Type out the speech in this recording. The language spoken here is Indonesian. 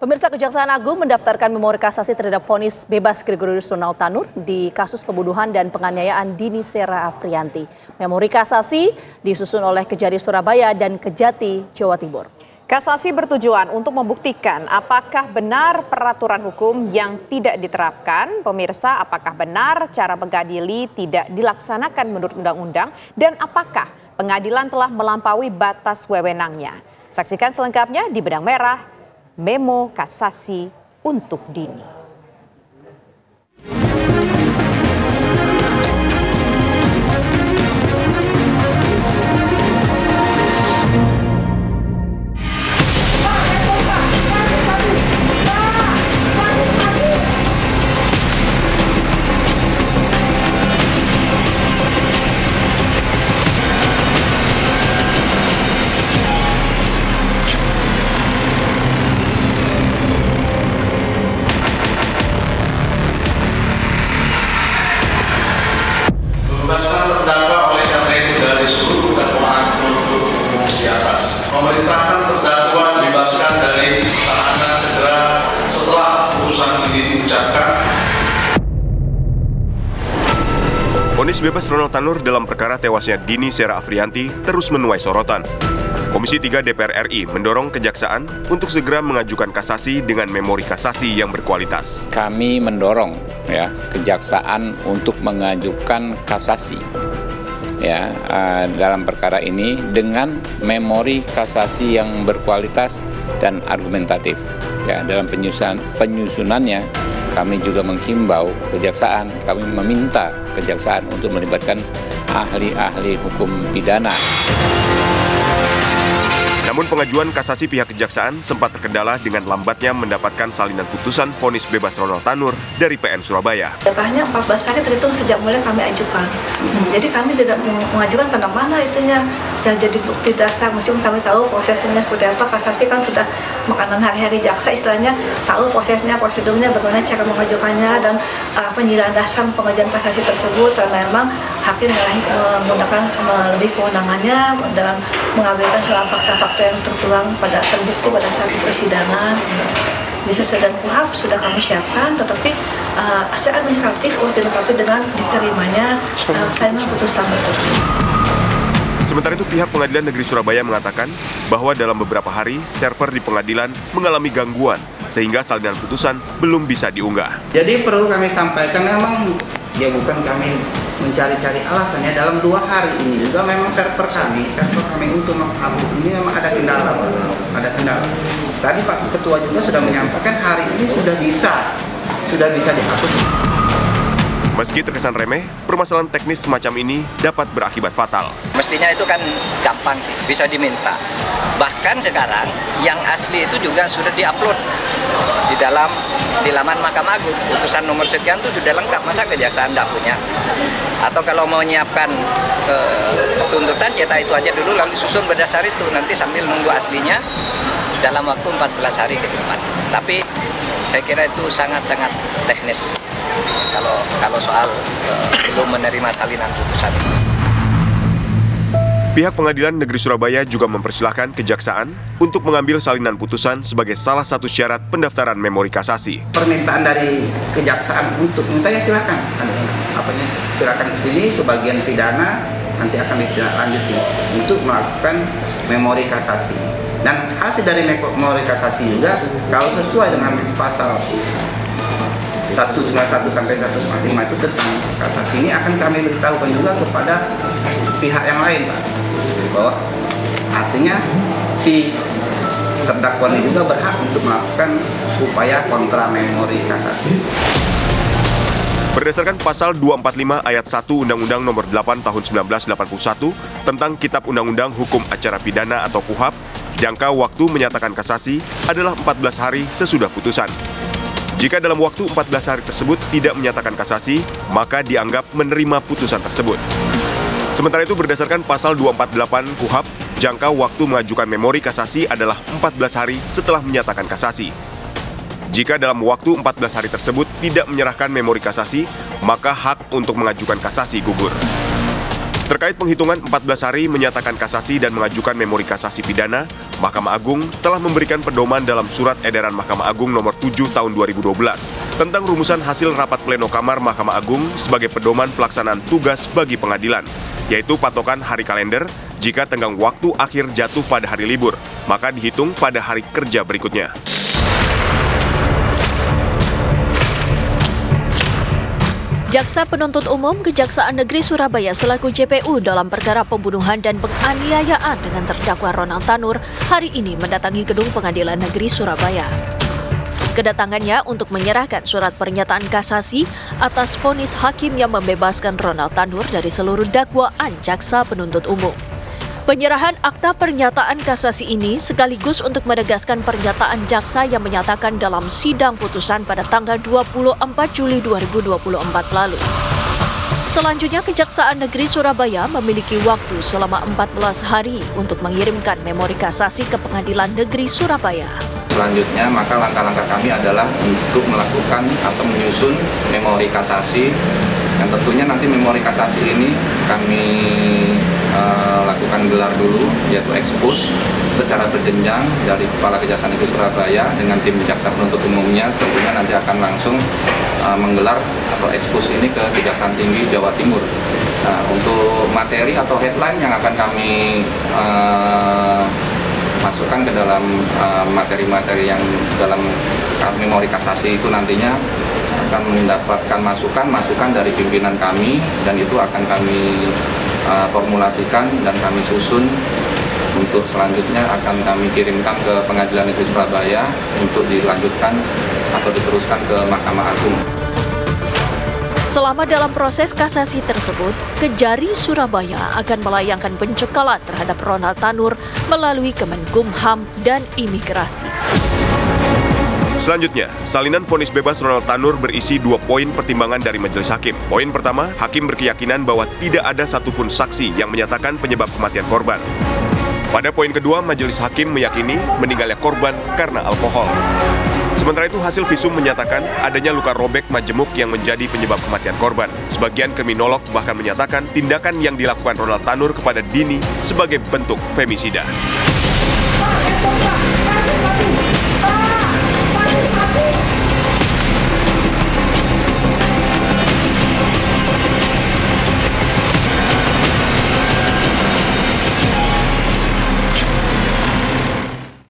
Pemirsa Kejaksaan Agung mendaftarkan memori kasasi terhadap vonis bebas Gregorius Ronald Tanur di kasus pembunuhan dan penganiayaan Dini Sera Afrianti. Memori kasasi disusun oleh Kejati Surabaya dan Kejati Jawa Timur. Kasasi bertujuan untuk membuktikan apakah benar peraturan hukum yang tidak diterapkan, pemirsa apakah benar cara mengadili tidak dilaksanakan menurut undang-undang, dan apakah pengadilan telah melampaui batas wewenangnya. Saksikan selengkapnya di Benang Merah memo kasasi untuk Dini. Vonis bebas Ronald Tanur dalam perkara tewasnya Dini Sera Afrianti terus menuai sorotan. Komisi 3 DPR RI mendorong kejaksaan untuk segera mengajukan kasasi dengan memori kasasi yang berkualitas. Kami mendorong ya kejaksaan untuk mengajukan kasasi ya uh, dalam perkara ini dengan memori kasasi yang berkualitas dan argumentatif. Ya, dalam penyusun penyusunannya kami juga menghimbau kejaksaan, kami meminta kejaksaan untuk melibatkan ahli-ahli hukum pidana. Namun pengajuan kasasi pihak kejaksaan sempat terkendala dengan lambatnya mendapatkan salinan putusan vonis bebas Ronald Tanur dari PN Surabaya. Jangkanya 14 hari terhitung sejak mulai kami ajukan. Hmm. Jadi kami tidak mengajukan karena mana itunya jadi bukti dasar meskipun kami tahu prosesnya seperti apa kasasi kan sudah makanan hari-hari jaksa istilahnya tahu prosesnya prosedurnya bagaimana cara mengajukannya dan uh, penjelasan dasar pengajuan kasasi tersebut karena memang hakim menggunakan lebih kewenangannya dalam mengambilkan segala fakta-fakta yang tertuang pada terbukti pada saat persidangan bisa sudah kuhap sudah kami siapkan tetapi uh, secara administratif harus dilengkapi dengan diterimanya uh, salinan putusan tersebut. Sementara itu pihak Pengadilan Negeri Surabaya mengatakan bahwa dalam beberapa hari server di pengadilan mengalami gangguan sehingga salinan putusan belum bisa diunggah. Jadi perlu kami sampaikan memang ya bukan kami mencari-cari alasannya dalam dua hari ini juga memang server kami server kami untuk mengupload ini memang ada kendala ada kendala. Tadi Pak Ketua juga sudah menyampaikan hari ini sudah bisa sudah bisa dihapus Meski terkesan remeh, permasalahan teknis semacam ini dapat berakibat fatal. Mestinya itu kan gampang sih, bisa diminta. Bahkan sekarang yang asli itu juga sudah diupload di dalam di laman Mahkamah Agung. Putusan nomor sekian itu sudah lengkap, masa kejaksaan tidak punya? Atau kalau mau menyiapkan ke tuntutan, cetak itu aja dulu lalu susun berdasar itu. Nanti sambil nunggu aslinya dalam waktu 14 hari ke depan. Tapi saya kira itu sangat-sangat teknis kalau soal uh, belum menerima salinan putusan itu. Pihak Pengadilan Negeri Surabaya juga mempersilahkan kejaksaan untuk mengambil salinan putusan sebagai salah satu syarat pendaftaran memori kasasi. Permintaan dari kejaksaan untuk minta ya silakan, apanya silakan ke sini ke bagian pidana nanti akan ditindaklanjuti untuk melakukan memori kasasi. Dan hasil dari memori kasasi juga kalau sesuai dengan pasal 191 sampai 145 itu tentang kasasi ini akan kami beritahukan juga kepada pihak yang lain Pak bahwa artinya si terdakwa ini juga berhak untuk melakukan upaya kontra memori kasasi. Berdasarkan pasal 245 ayat 1 Undang-Undang Nomor 8 Tahun 1981 tentang Kitab Undang-Undang Hukum Acara Pidana atau KUHAP, jangka waktu menyatakan kasasi adalah 14 hari sesudah putusan. Jika dalam waktu 14 hari tersebut tidak menyatakan kasasi, maka dianggap menerima putusan tersebut. Sementara itu berdasarkan pasal 248 KUHAP, jangka waktu mengajukan memori kasasi adalah 14 hari setelah menyatakan kasasi. Jika dalam waktu 14 hari tersebut tidak menyerahkan memori kasasi, maka hak untuk mengajukan kasasi gugur. Terkait penghitungan 14 hari menyatakan kasasi dan mengajukan memori kasasi pidana, Mahkamah Agung telah memberikan pedoman dalam surat edaran Mahkamah Agung nomor 7 tahun 2012 tentang rumusan hasil rapat pleno Kamar Mahkamah Agung sebagai pedoman pelaksanaan tugas bagi pengadilan, yaitu patokan hari kalender jika tenggang waktu akhir jatuh pada hari libur, maka dihitung pada hari kerja berikutnya. Jaksa Penuntut Umum Kejaksaan Negeri Surabaya selaku JPU dalam perkara pembunuhan dan penganiayaan dengan terdakwa Ronald Tanur hari ini mendatangi gedung Pengadilan Negeri Surabaya. Kedatangannya untuk menyerahkan surat pernyataan kasasi atas vonis hakim yang membebaskan Ronald Tanur dari seluruh dakwaan Jaksa Penuntut Umum. Penyerahan akta pernyataan kasasi ini sekaligus untuk menegaskan pernyataan jaksa yang menyatakan dalam sidang putusan pada tanggal 24 Juli 2024 lalu. Selanjutnya, Kejaksaan Negeri Surabaya memiliki waktu selama 14 hari untuk mengirimkan memori kasasi ke Pengadilan Negeri Surabaya. Selanjutnya, maka langkah-langkah kami adalah untuk melakukan atau menyusun memori kasasi yang tentunya nanti memori kasasi ini kami lakukan gelar dulu yaitu ekspos secara berjenjang dari Kepala Kejaksaan Negeri Surabaya dengan tim jaksa penuntut umumnya tentunya nanti akan langsung uh, menggelar atau ekspos ini ke Kejaksaan Tinggi Jawa Timur. Nah, untuk materi atau headline yang akan kami uh, masukkan ke dalam materi-materi uh, yang dalam memori kasasi itu nantinya akan mendapatkan masukan-masukan dari pimpinan kami dan itu akan kami uh, formulasikan dan kami susun untuk selanjutnya akan kami kirimkan ke Pengadilan Negeri Surabaya untuk dilanjutkan atau diteruskan ke Mahkamah Agung. Selama dalam proses kasasi tersebut, Kejari Surabaya akan melayangkan pencekalan terhadap Ronald Tanur melalui Kemenkumham dan Imigrasi. Selanjutnya, salinan vonis bebas Ronald Tanur berisi dua poin pertimbangan dari majelis hakim. Poin pertama, hakim berkeyakinan bahwa tidak ada satupun saksi yang menyatakan penyebab kematian korban. Pada poin kedua, majelis hakim meyakini meninggalnya korban karena alkohol. Sementara itu, hasil visum menyatakan adanya luka robek majemuk yang menjadi penyebab kematian korban. Sebagian kriminolog bahkan menyatakan tindakan yang dilakukan Ronald Tanur kepada Dini sebagai bentuk femisida.